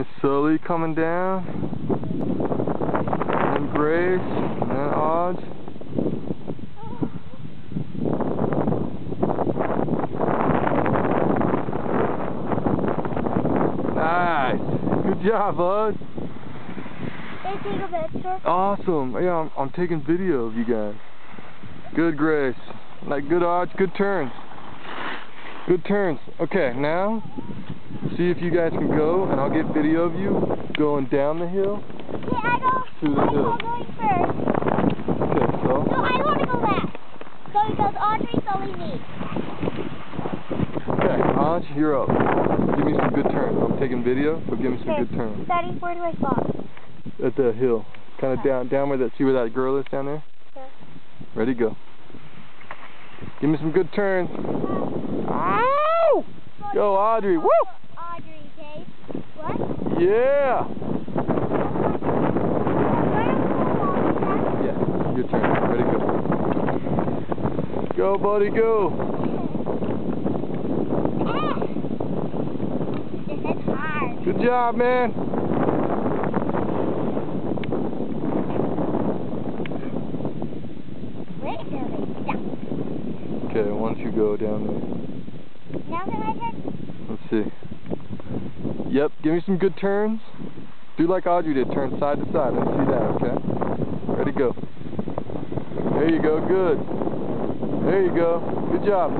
It's slowly coming down. And Grace, and then Odds. Nice. Good job, bud. Can I take a picture? Awesome. Yeah, I'm, I'm taking video of you guys. Good Grace. Like good odds, good turns. Good turns. Okay, now see if you guys can go and I'll get video of you going down the hill. Yeah, I go. Through the I hill. go going first. Okay, so No, I want to go last. So it goes Audrey, Sully, me. okay, Odds, you're up. Give me some good turns. I'm taking video, so give me some good turns. Daddy, where do I stop? At the hill. Kind of down down where that see where that girl is down there? Okay. Ready, go. Give me some good turns. Ow! Go, Audrey. Woo! What? Yeah! Yeah, your turn. Ready, go. Go, buddy, go. Ah! This is hard. Good job, man. Where do they stop? Okay, once you go down there. Now that I Let's see. Yep, give me some good turns. Do like Audrey did, turn side to side. I see that, okay? Ready, go. There you go, good. There you go. Good job.